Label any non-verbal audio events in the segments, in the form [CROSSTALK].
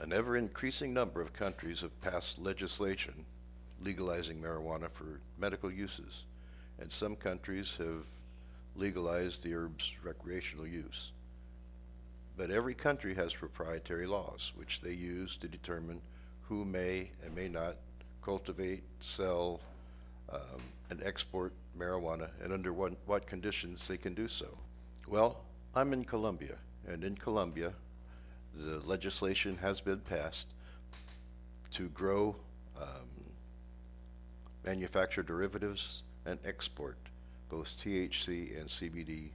An ever increasing number of countries have passed legislation legalizing marijuana for medical uses, and some countries have legalized the herb's recreational use. But every country has proprietary laws, which they use to determine who may and may not cultivate, sell, um, and export marijuana, and under what, what conditions they can do so. Well, I'm in Colombia, and in Colombia, the legislation has been passed to grow, um, manufacture derivatives and export both THC and CBD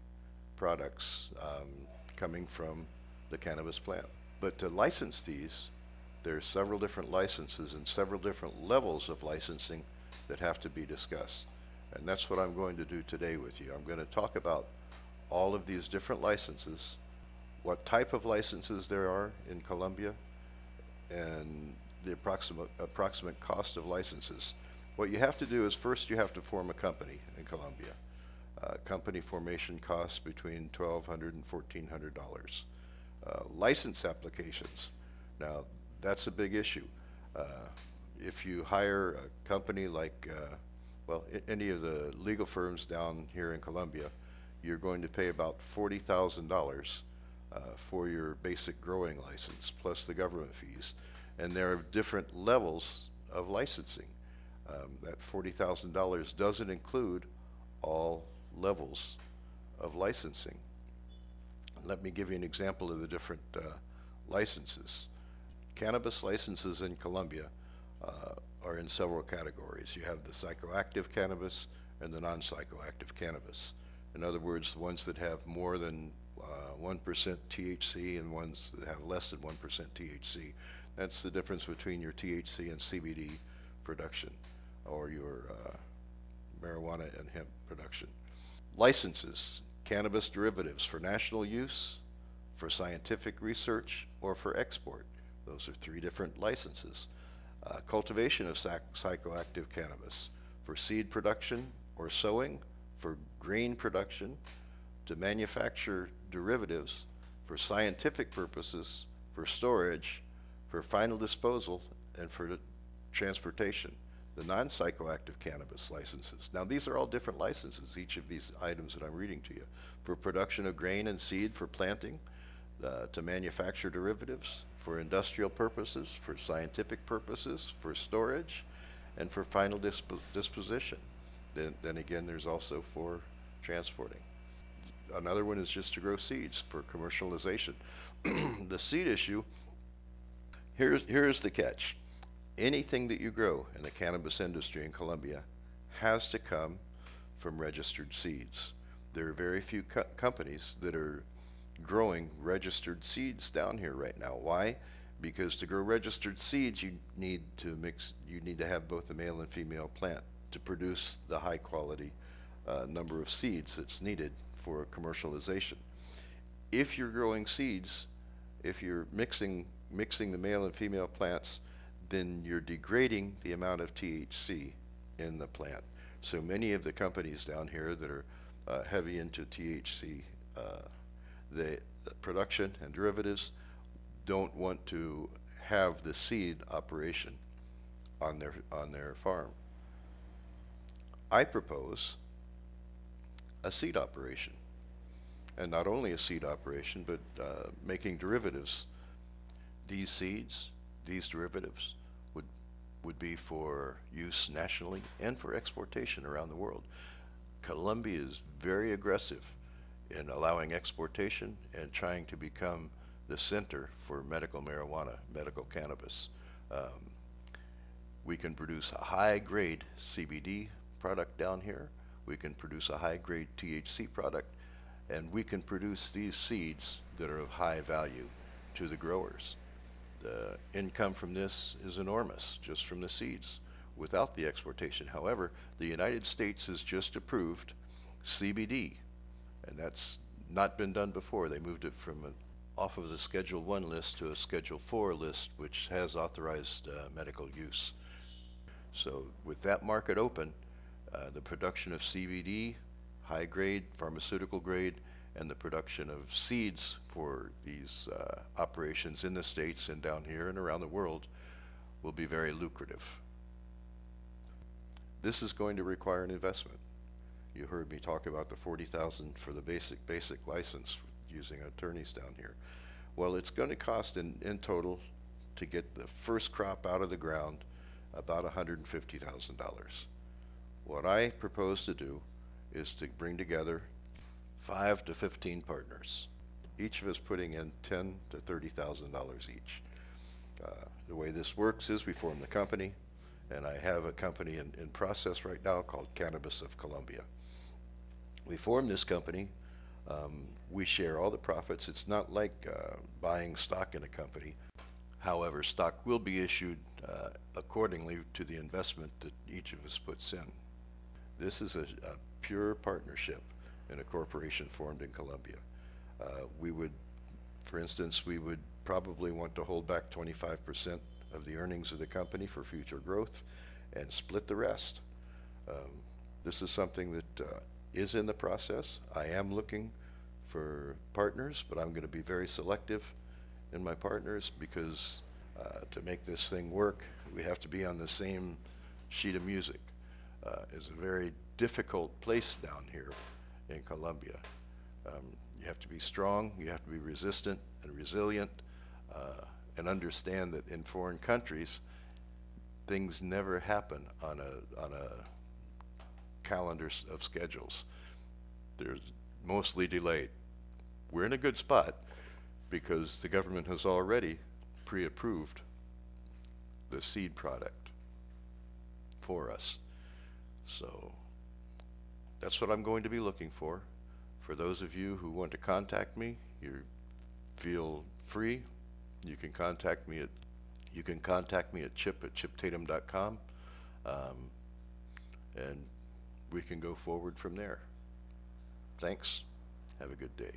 products um, coming from the cannabis plant. But to license these, there are several different licenses and several different levels of licensing that have to be discussed. And that's what I'm going to do today with you. I'm going to talk about all of these different licenses, what type of licenses there are in Colombia, and the approximate, approximate cost of licenses. What you have to do is first you have to form a company in Colombia. Uh, company formation costs between $1,200 and $1,400. Uh, license applications. Now, that's a big issue. Uh, if you hire a company like, uh, well, any of the legal firms down here in Colombia, you're going to pay about $40,000 uh, for your basic growing license, plus the government fees. And there are different levels of licensing. Um, that $40,000 doesn't include all levels of licensing. Let me give you an example of the different uh, licenses. Cannabis licenses in Colombia uh, are in several categories. You have the psychoactive cannabis and the non-psychoactive cannabis. In other words, the ones that have more than uh, 1% THC and ones that have less than 1% THC. That's the difference between your THC and CBD production or your uh, marijuana and hemp production. Licenses, cannabis derivatives for national use, for scientific research, or for export. Those are three different licenses. Uh, cultivation of psychoactive cannabis for seed production or sowing, for grain production, to manufacture derivatives for scientific purposes, for storage, for final disposal, and for transportation. The non-psychoactive cannabis licenses. Now, these are all different licenses, each of these items that I'm reading to you. For production of grain and seed for planting, uh, to manufacture derivatives, for industrial purposes, for scientific purposes, for storage, and for final dispo- disposition. Then, then again, there's also for transporting. Another one is just to grow seeds for commercialization. [CLEARS THROAT] the seed issue, here's, here's the catch. Anything that you grow in the cannabis industry in Colombia has to come from registered seeds. There are very few co- companies that are growing registered seeds down here right now. Why? Because to grow registered seeds, you need to mix. You need to have both a male and female plant to produce the high quality uh, number of seeds that's needed for commercialization. If you're growing seeds, if you're mixing mixing the male and female plants, then you're degrading the amount of THC in the plant. So many of the companies down here that are uh, heavy into THC, uh, the production and derivatives don't want to have the seed operation on their on their farm. I propose a seed operation, and not only a seed operation, but uh, making derivatives. These seeds, these derivatives, would would be for use nationally and for exportation around the world. Colombia is very aggressive in allowing exportation and trying to become the center for medical marijuana, medical cannabis. Um, we can produce a high grade CBD product down here. We can produce a high grade THC product. And we can produce these seeds that are of high value to the growers. The income from this is enormous just from the seeds without the exportation. However, the United States has just approved CBD, and that's not been done before. They moved it from off of the Schedule 1 list to a Schedule 4 list, which has authorized uh, medical use. So with that market open, uh, the production of CBD, high grade, pharmaceutical grade, and the production of seeds for these uh, operations in the States and down here and around the world will be very lucrative. This is going to require an investment. You heard me talk about the 40,000 for the basic basic license using attorneys down here. Well, it's going to cost in, in total to get the first crop out of the ground about $150,000. What I propose to do is to bring together five to 15 partners, each of us putting in ten to $30,000 each. Uh, the way this works is we form the company, and I have a company in, in process right now called Cannabis of Colombia. We form this company. Um, we share all the profits. It's not like uh, buying stock in a company. However, stock will be issued uh, accordingly to the investment that each of us puts in. This is a, a pure partnership in a corporation formed in Colombia. Uh, we would, for instance, we would probably want to hold back 25% of the earnings of the company for future growth and split the rest. Um, this is something that uh, is in the process. I am looking for partners, but I'm going to be very selective in my partners because uh, to make this thing work, we have to be on the same sheet of music. Uh, it's a very difficult place down here in Colombia. Um, you have to be strong, you have to be resistant and resilient, uh, and understand that in foreign countries, things never happen on a, on a calendar of schedules. They're mostly delayed. We're in a good spot because the government has already pre-approved the seed product for us. So that's what I'm going to be looking for. For those of you who want to contact me, you feel free. You can contact me at you can contact me at chip at chiptatum.com, um, and we can go forward from there. Thanks. Have a good day.